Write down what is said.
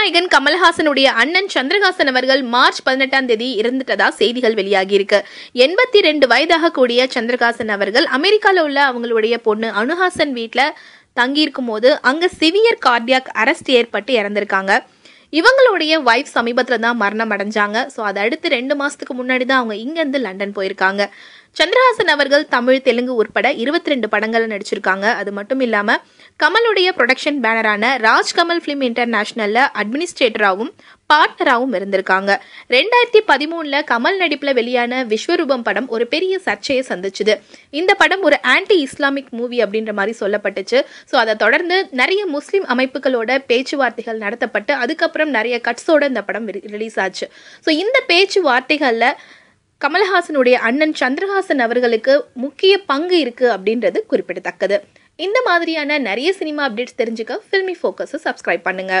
நாயகன் கமல்ஹாசனுடைய அண்ணன் சந்திரஹாசன் அவர்கள் மார்ச் பதினெட்டாம் தேதி இறந்துட்டதா செய்திகள் வெளியாகி இருக்கு எண்பத்தி ரெண்டு வயதாக கூடிய சந்திரஹாசன் அவர்கள் அமெரிக்கால உள்ள அவங்களுடைய பொண்ணு அனுஹாசன் வீட்டில் தங்கியிருக்கும் போது அங்க சிவியர் கார்டியாக் அரெஸ்ட் ஏற்பட்டு இறந்திருக்காங்க. இவங்களுடைய ஒய்ஃப் சமீபத்தில் தான் மரணம் அடைஞ்சாங்க. ஸோ அதை அடுத்து ரெண்டு மாதத்துக்கு முன்னாடி தான் அவங்க இங்கேருந்து லண்டன் போயிருக்காங்க. சந்திரஹாசன் அவர்கள் தமிழ் தெலுங்கு உட்பட இருபத்தி ரெண்டு படங்கள்ல நடிச்சிருக்காங்க. அது மட்டும் இல்லாமல் கமலுடைய ப்ரொடக்ஷன் பேனரான ராஜ் கமல் ஃபிலிம் இன்டர்நேஷனலில் அட்மினிஸ்ட்ரேட்டராகவும் பார்ட்னராகவும் இருந்திருக்காங்க. ரெண்டாயிரத்தி பதிமூணுல கமல் நடிப்புல வெளியான விஸ்வரூபம் படம் ஒரு பெரிய சர்ச்சையை சந்திச்சுது. இந்த படம் ஒரு ஆன்டி இஸ்லாமிக் மூவி அப்படின்ற மாதிரி சொல்லப்பட்டுச்சு. ஸோ அதை தொடர்ந்து நிறைய முஸ்லீம் அமைப்புகளோட பேச்சுவார்த்தைகள் நடத்தப்பட்டு அதுக்கப்புறம் நிறைய கட்ஸோட இந்த படம் ரிலீஸ் ஆச்சு. ஸோ இந்த பேச்சுவார்த்தைகளில் கமல்ஹாசனுடைய அண்ணன் சந்திரஹாசன் அவர்களுக்கு முக்கிய பங்கு இருக்கு அப்படின்றது குறிப்பிடத்தக்கது. இந்த மாதிரியான நிறைய சினிமா அப்டேட்ஸ் தெரிஞ்சுக்க ஃபில்மி ஃபோக்கஸை சப்ஸ்கிரைப் பண்ணுங்க.